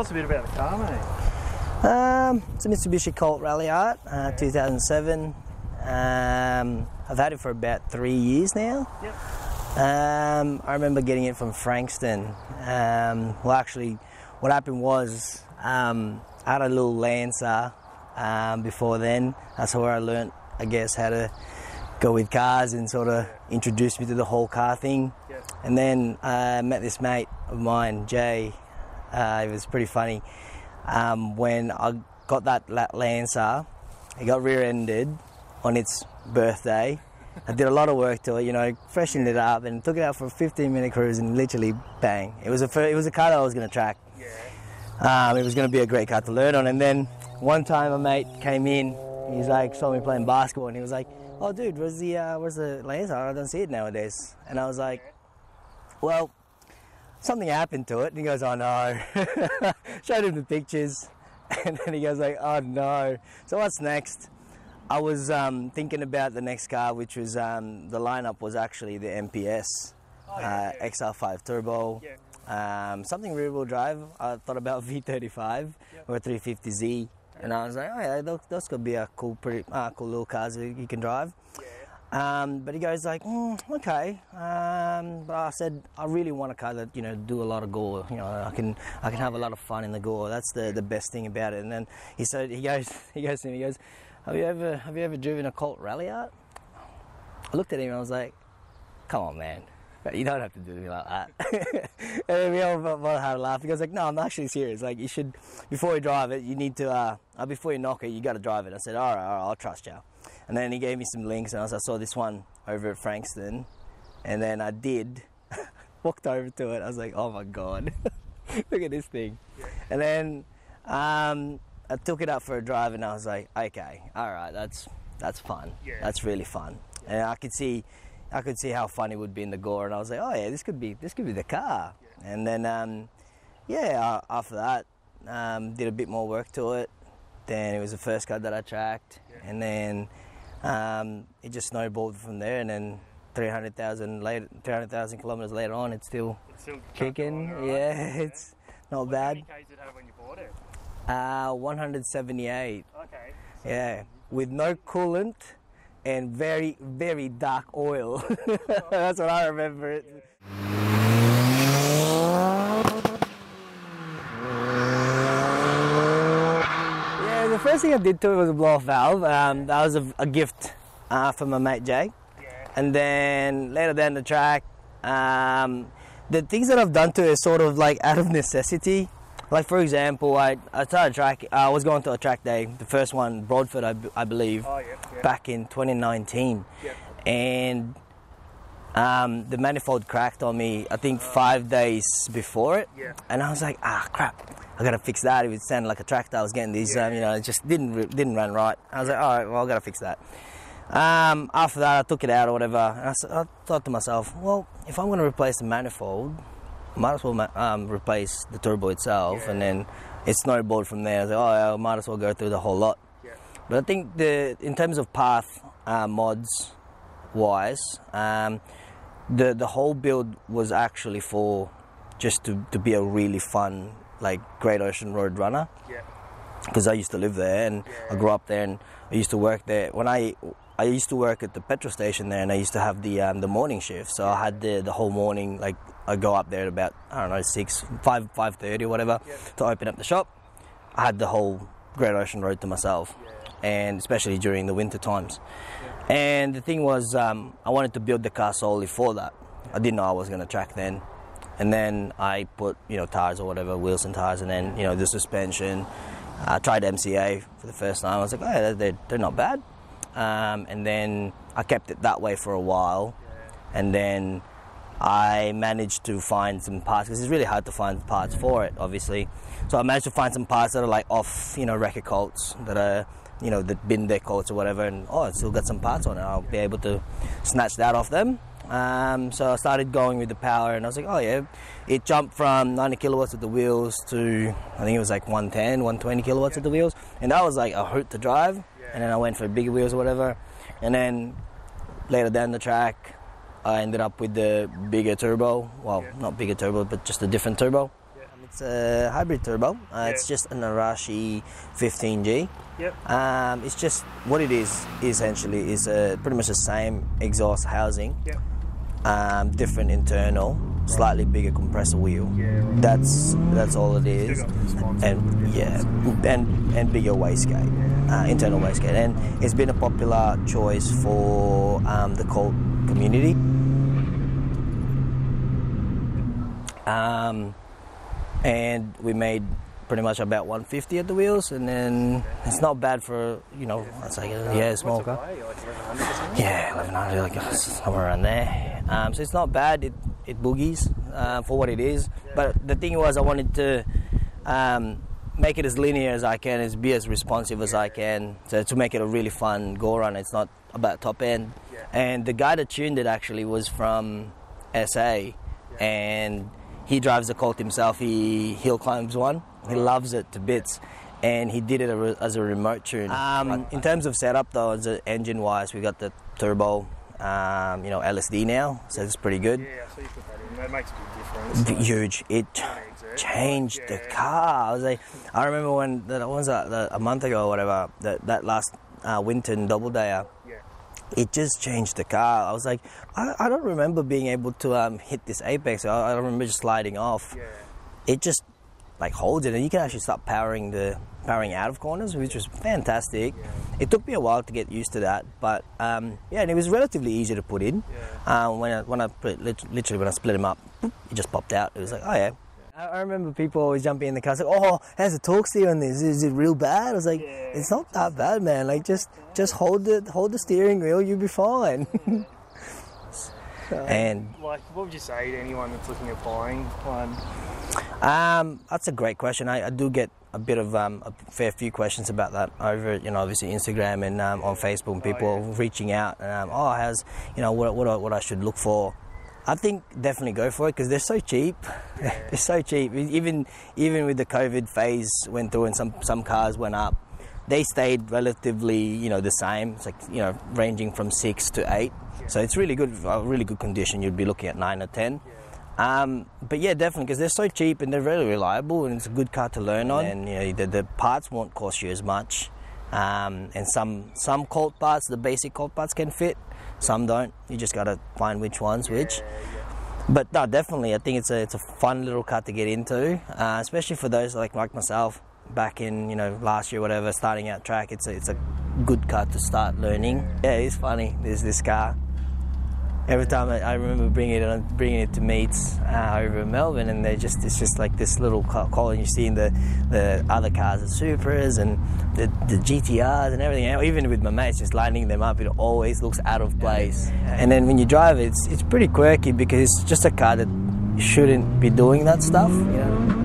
us a bit about the car, mate. Um, it's a Mitsubishi Colt Ralliart, uh, 2007. Um, I've had it for about three years now. Yep. Um, I remember getting it from Frankston. Um, well, actually, what happened was um, I had a little Lancer um, before then. That's where I learnt, I guess, how to go with cars and sort of introduced me to the whole car thing. Yep. And then I met this mate of mine, Jay. Uh, it was pretty funny. Um, when I got that La- Lancer, it got rear-ended on its birthday. I did a lot of work to it, you know, freshened it up and took it out for a 15-minute cruise and literally bang. It was a it was a car that I was going to track. Yeah. Um, it was going to be a great car to learn on. And then one time a mate came in, he's like, saw me playing basketball, and he was like, "Oh, dude, where's the uh, where's the Lancer? I don't see it nowadays." And I was like, "Well, something happened to it." And he goes, "Oh no!" Showed him the pictures, and then he goes like, "Oh no!" So what's next? I was um, thinking about the next car, which was um, the lineup was actually the MPS Oh, yeah, uh, XR5 Turbo. Yeah. Um, something rear wheel drive. I thought about V35 or 350Z, and I was like, oh yeah, those, those could be a cool, pretty, uh, cool little cars that you can drive. Um, but he goes like, mm, okay. Um, but I said, I really want a car that you know do a lot of gore. You know, I can I can have a lot of fun in the gore. That's the, the best thing about it. And then he said, he goes, he goes to me, he goes, have you ever have you ever driven a Colt Ralliart? I looked at him and I was like, come on, man. You don't have to do me like that. and we all had a laugh. He goes like, no, I'm actually serious. Like you should, before you drive it, you need to, uh, uh, before you knock it, you got to drive it. I said, all right, all right, I'll trust you. And then he gave me some links, and I, was, I saw this one over at Frankston, and then I did, walked over to it. I was like, oh my god, look at this thing. And then um, I took it up for a drive, and I was like, okay, all right, that's that's fun. Yeah. That's really fun. And I could see, I could see how fun it would be in the gore, and I was like, oh yeah, this could be this could be the car. And then um, yeah, after that, um, did a bit more work to it. Then it was the first car that I tracked, and then um, it just snowballed from there. And then 300,000 later, 300,000 kilometers later on, it's still It's still kicking. all right. Yeah, it's not How bad. many Ks did it have when you bought it? Uh, 178. Okay. Yeah, with no coolant and very, very dark oil. That's what I remember it. Yeah, the first thing I did to it was a blow off valve. Um, that was a, a gift uh, from my mate Jay. Yeah. And then later down the track, um, the things that I've done to it is sort of like out of necessity. Like for example, I, I started track. I was going to a track day, the first one, Broadford, I, I believe, Oh yeah. yeah. back in 2019, Yep. and um, the manifold cracked on me. I think five days before it, Yeah. and I was like, ah, crap. I gotta fix that. It was sounding like a tractor. I was getting these, um, you know, it just didn't didn't run right. I was like, all right, well, I gotta fix that. Um, after that, I took it out or whatever, and I, I thought to myself, well, if I'm gonna replace the manifold, might as well um, replace the turbo itself, and then it snowballed from there. I was like, oh, yeah, I might as well go through the whole lot. Yeah. But I think the in terms of path uh, mods wise, um, the the whole build was actually for just to, to be a really fun like Great Ocean Road runner. Yeah. because I used to live there and I grew up there and I used to work there. When I I used to work at the petrol station there and I used to have the um, the morning shift. So I had the the whole morning like I go up there at about I don't know six five five thirty or whatever Yeah. to open up the shop. I had the whole Great Ocean Road to myself and especially during the winter times. And the thing was um, I wanted to build the car solely for that. I didn't know I was going to track then and then I put you know tires or whatever wheels and tires and then you know the suspension. I tried MCA for the first time. I was like oh they're, they're not bad. Um, and then I kept it that way for a while. And then I managed to find some parts because it's really hard to find parts for it obviously. So I managed to find some parts that are like off you know record colts that are you know that bin their colts or whatever and oh it's still got some parts on it. I'll be able to snatch that off them um, so I started going with the power, and I was like, oh yeah, it jumped from 90 kilowatts at the wheels to I think it was like 110, 120 kilowatts at the wheels, and that was like a hoot to drive. And then I went for bigger wheels or whatever, and then later down the track, I ended up with the bigger turbo. Well, Yeah. not bigger turbo, but just a different turbo. Yeah. It's a hybrid turbo. Uh, It's just an Arashi 15G. Yep. Um, it's just what it is essentially is uh, pretty much the same exhaust housing, Yep. Um, different internal, slightly bigger compressor wheel. That's that's all it is. And yeah, and and bigger wastegate, uh, internal wastegate, and it's been a popular choice for um, the Colt community. Um, and we made pretty much about 150 at the wheels, and then it's not bad for you know, it's like a, yeah, small car. weigh? 1100? Yeah, 1100, like somewhere around there. Um, so it's not bad. It it boogies uh, for what it is. But the thing was, I wanted to um, make it as linear as I can, as be as responsive as I can, to, to make it a really fun go run. It's not about top end. Yeah. And the guy that tuned it actually was from SA, and he drives a Colt himself. He hill climbs one. He loves it to bits. And he did it as a remote tune. Um, in terms of setup, though, as engine wise, we got the turbo, um, you know, LSD now, so it's pretty good. Yeah, I see you put that in. That makes a big difference. Like, Huge. It changed the car. I was like, I remember when that was a, a month ago or whatever. That that last uh, Winton double dayer. Yeah. It just changed the car. I was like, I, I don't remember being able to um, hit this apex. I, I remember just sliding off. Yeah. It just like holds it, and you can actually start powering the powering out of corners, which was fantastic. It took me a while to get used to that, but um, yeah, and it was relatively easy to put in. Yeah. Um, when I, when I put literally when I split them up, it just popped out. It was like, oh yeah. I remember people always jumping in the car, like, "Oh, how's the torque steer on this? Is it real bad?" I was like. "It's not that bad, man. Like, just just hold the hold the steering wheel, you'll be fine." and Like, what would you say to anyone that's looking at buying one? Um, that's a great question. I, I do get a bit of um, a fair few questions about that over, you know, obviously Instagram and um, on Facebook. And people reaching out, um, oh, how's, you know, what what I, what I should look for. I think definitely go for it because they're so cheap. they're so cheap. Even even with the COVID phase went through and some some cars went up, they stayed relatively, you know, the same. It's like you know, ranging from six to eight. So it's really good, a really good condition. You'd be looking at nine or ten. Um, but yeah, definitely because they're so cheap and they're very reliable and it's a good car to learn on. And you know, the, the parts won't cost you as much. Um, and some some Colt parts, the basic Colt parts can fit. Some don't. You just gotta find which ones which. But no, definitely, I think it's a it's a fun little car to get into, uh, especially for those like like myself back in you know last year whatever starting out track. It's a it's a good car to start learning. Yeah, it's funny. There's this car. Every time I, I remember bringing it on, bringing it to meets uh, over in Melbourne, and they just it's just like this little and you see the the other cars, the Supras and the, the GTRs and everything. And even with my mates, just lining them up, it always looks out of place. And then when you drive it, it's it's pretty quirky because it's just a car that shouldn't be doing that stuff. You know?